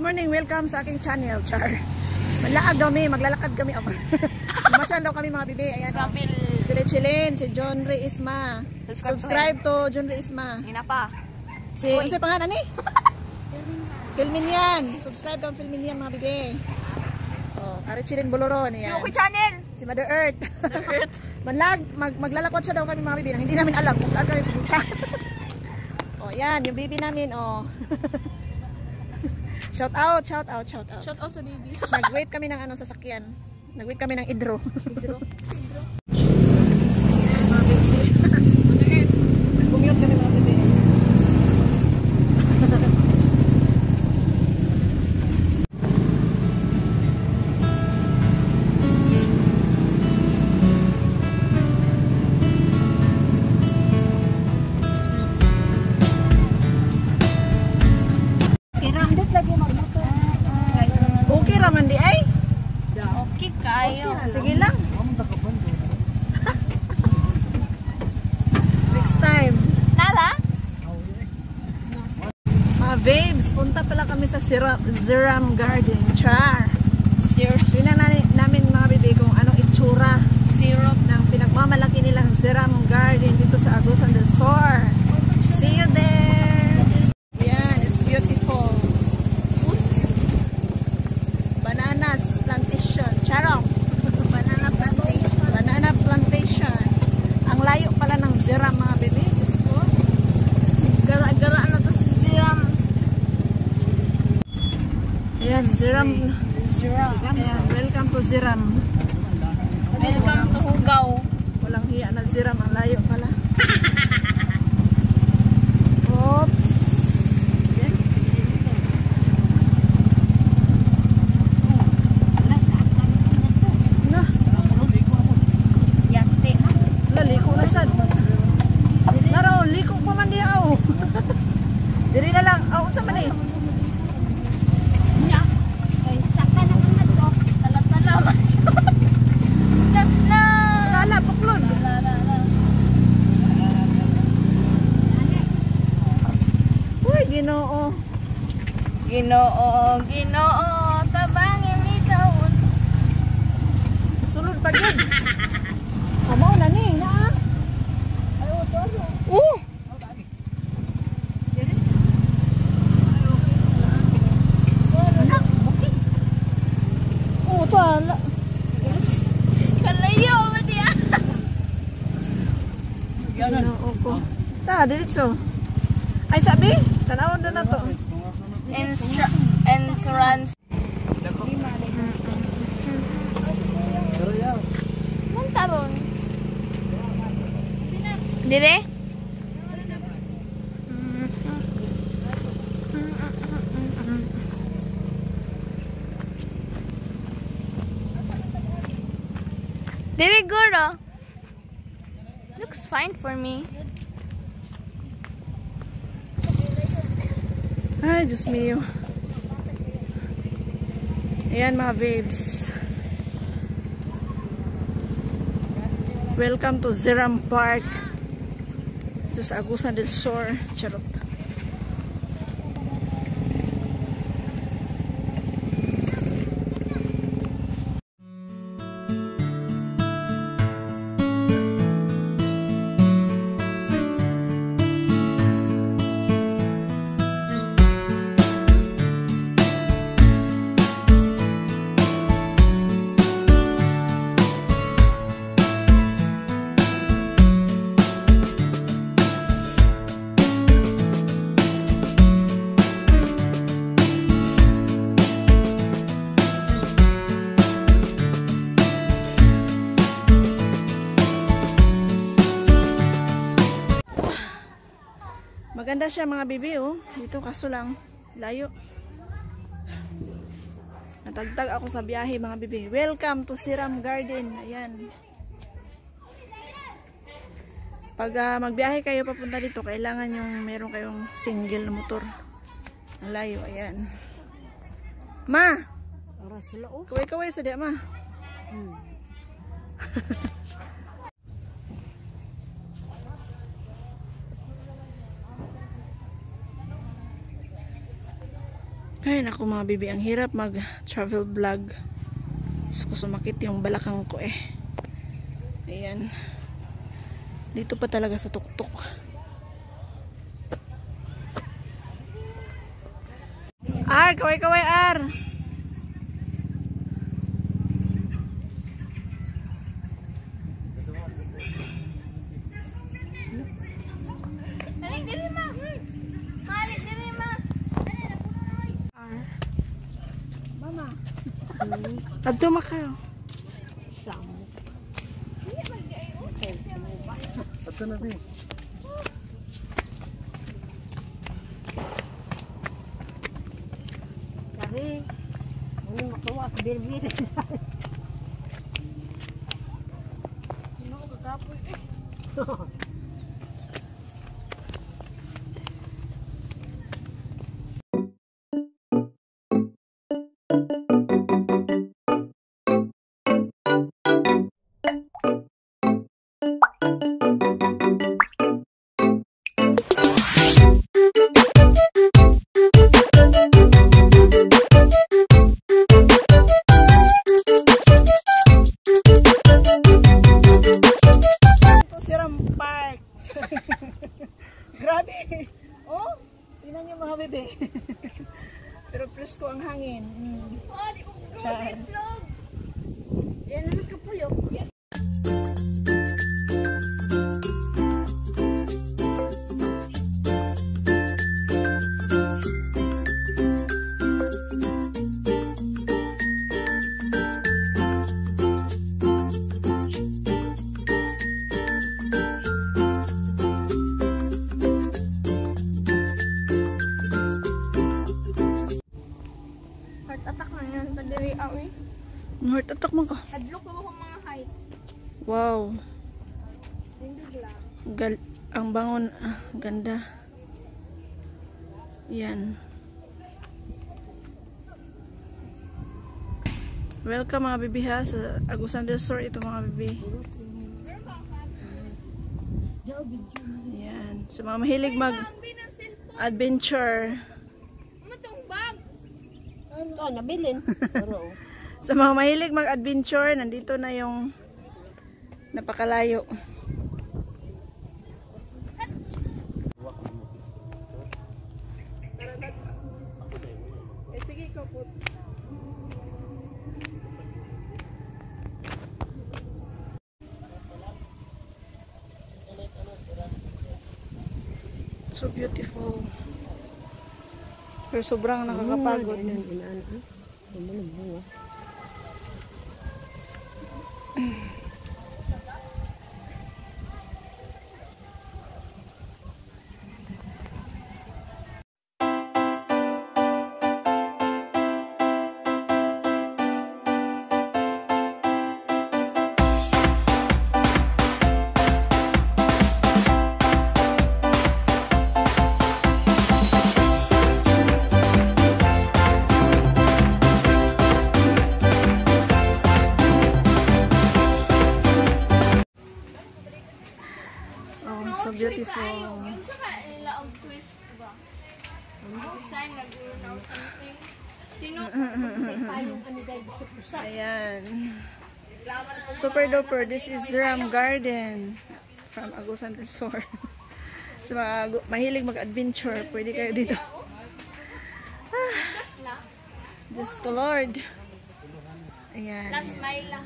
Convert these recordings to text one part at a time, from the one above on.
Good morning, welcome sa aking channel, Char. Manlaag daw mi, maglalakad kami. Oh. Masyal daw kami mga bibi. Ayan. Oh. Si Richelin, si John Ray Isma. Subscribe Subscribe to John Ray Isma. Ina pa. Si, ano sa pangalan ni? Filmin yan. Subscribe daw filmin yan mga bibi. Oh, kari Chilin Boloron. Ayan. Yuki channel. Si Mother Earth. The Earth. Manlag, mag, maglalakot siya daw kami mga bibi. Hindi namin alam kung saan kami pupunta. oh, yan. Yung bibi namin, oh. Shout out, shout out, shout out. Shout out sa baby. Nag-wait kami ng ano sasakyan. Nag-wait kami ng idro. Commute babes, punta pala kami sa Ziram Garden. Char. Syrup. Tingnan na, namin mga bebe kung anong itsura Syrup. ng pinagmamalaki nilang Ziram Garden dito sa Agusan del Sur. See you there! Yan, it's beautiful. Bananas plantation. Charong! Banana plantation. Banana plantation. Ang layo pala ng Ziram mga bebe. Diyos ko. Gara-gara na to si Ziram. Ayan, Ziram. Ziram. Welcome to Ziram. Welcome to Hugaw. Walang hiya na Ziram. Ang layo pala. Oops. Na, Yate. laliko na sad. Naro, liko pa man diya oh. Diri na lang. Oh, unsa man eh? Nya. Ay, saka naman na to. Tala-tala. Na, na. Lala, puklod. La, la, la. Uy, ginoo. Ginoo, ginoo, tabangin ni taon. Sulod pa gyud. Amo na ni, na. Uh! Oh, to ala. Kalayo ba diya? Ginoo ko. Ta, diretso. Ay sabi, tanawon na na to. Entrance. Montaron. Dire? Dire guro. Looks fine for me. Ay, Diyos mio. Ayan mga babes. Welcome to Ziram Park. Sa Agusan del Sur. Charot. Maganda siya mga bibi oh. Dito kaso lang layo. Natagtag ako sa biyahe mga bibi. Welcome to Siram Garden. Ayan. Pag ah, magbiyahe kayo papunta dito, kailangan yung meron kayong single motor. Ang layo, ayan. Ma! Kaway-kaway sa diya, ma. Ay, naku mga bibi, ang hirap mag-travel vlog. Diyos ko sumakit yung balakang ko eh. Ayan. Dito pa talaga sa tuktok. Ar, kaway-kaway, Ar! Dali, dali ma. Mali, dali ma. Ar. Mama. Adto ma kayo. Ato na din. Sabi, ano makawa sa birbir. Ito Heart attack na yan. Tadiri awi. Heart attack mo ka. Adlock ko ako mga height. Wow. Gal ang bangon. Ah, ganda. Yan. Welcome mga bibi ha sa Agusan del Sur ito mga bibi. Yan. Sa mga mahilig mag adventure. Ano? Ano, nabilin. Sa mga mahilig mag adventure, nandito na yung napakalayo. Eh. So beautiful. Pero sobrang nakakapagod. Ano, ah. Ano, bunga. Oh, ba? Design na guro na or something. Ayan. Super duper. This is Ram Garden from Agusan del Sur. Sa mga mahilig mag-adventure, pwede kayo dito. na. Diyos ko Lord. Ayan. Last mile lang.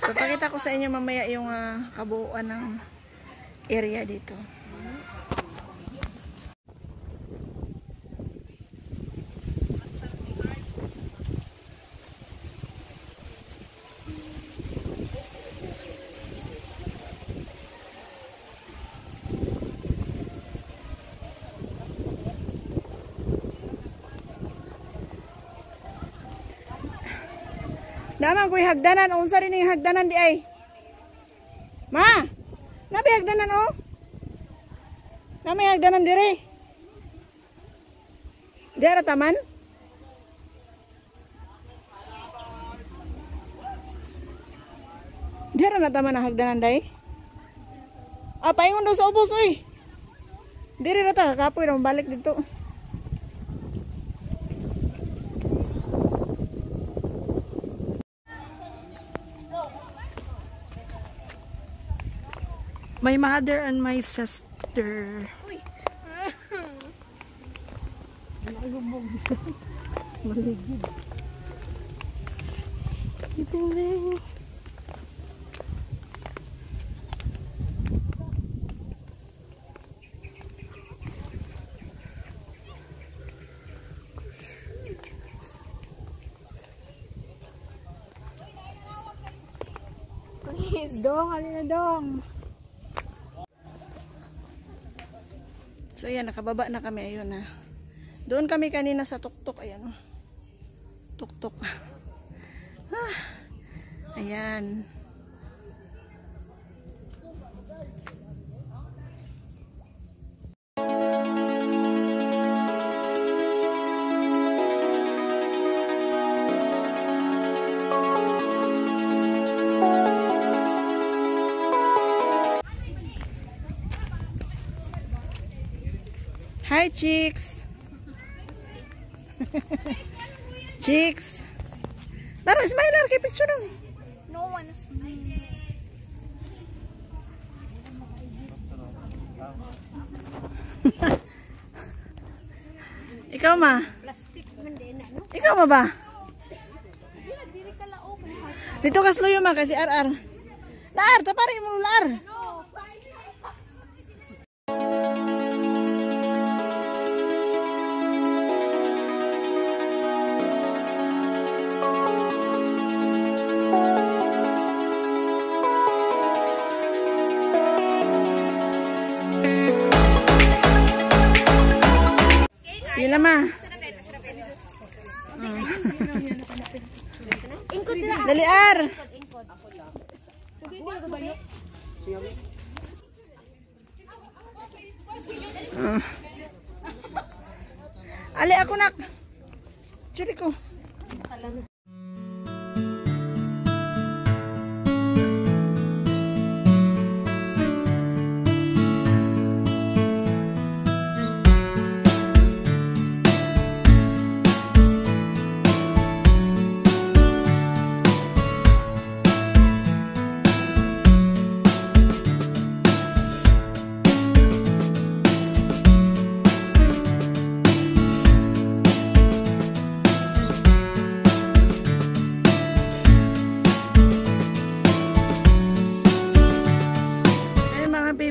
Papakita ko sa inyo mamaya yung ah, kabuuan ng area dito. Naman ko'y hagdanan. Unsa rin yung hagdanan di ay? Ma! Nabi hagdanan oh? Nami hagdanan dire. Dira taman? Dira na taman ang hagdanan day? Ah, paingon daw sa ubos oy. Diri na ta, kapoy na balik dito. My mother and my sister. Maligid. Itingling. Please. Dong, alin na dong. So ayan, nakababa na kami. Ayun na. Doon kami kanina sa tuktok. Ayan. Tuktok. ah, ayan. Hi, chicks. chicks. Tara, smile lang. Kay picture lang. No one is Ikaw, ma. Plastic man din na, no? Ikaw, ma ba? Laog. Dito ka slow yung ma kasi ar-ar. Laar, tapari mo laar. No. Na, ma. Dali, ar. Ah. Ali, ako nak. Churi ko.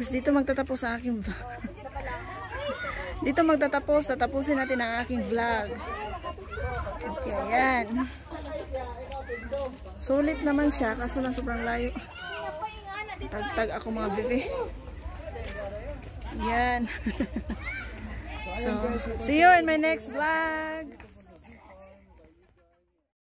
Dito magtatapos ang aking vlog. dito magtatapos, tatapusin natin ang aking vlog. Okay, ayan. Sulit naman siya, kaso lang sobrang layo. Tagtag ako mga bebe. Yan. so, see you in my next vlog.